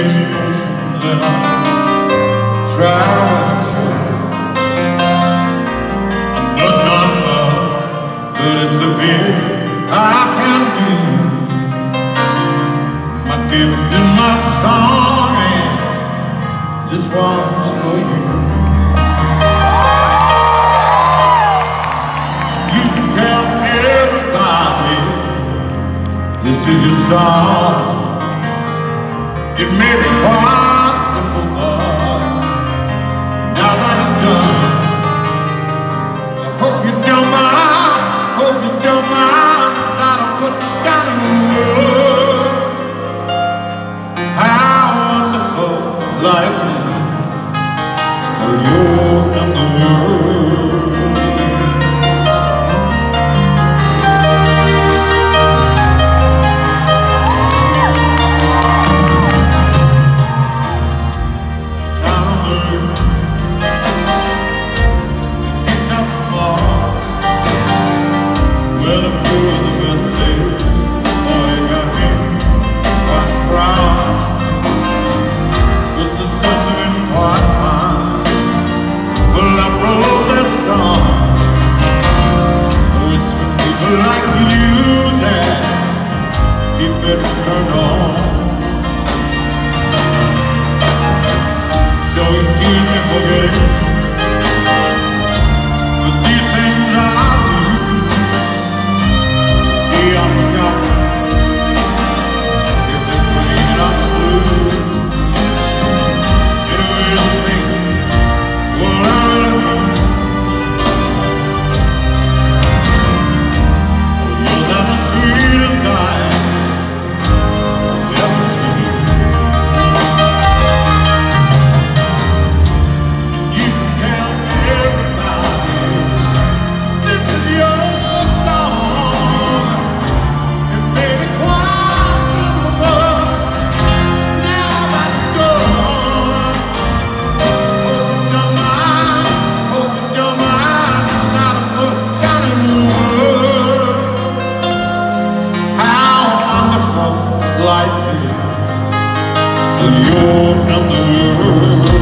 explosions and I'm traveling sure. I'm not not much, but it's the best I can do. My gift and my song, and this one's for you. You can tell everybody this is your song. It may be quite simple, but now that it's done, I hope you don't mind, hope you don't mind that I put down in words how wonderful life is. While you're in the world. Getting the deep things I wonderful life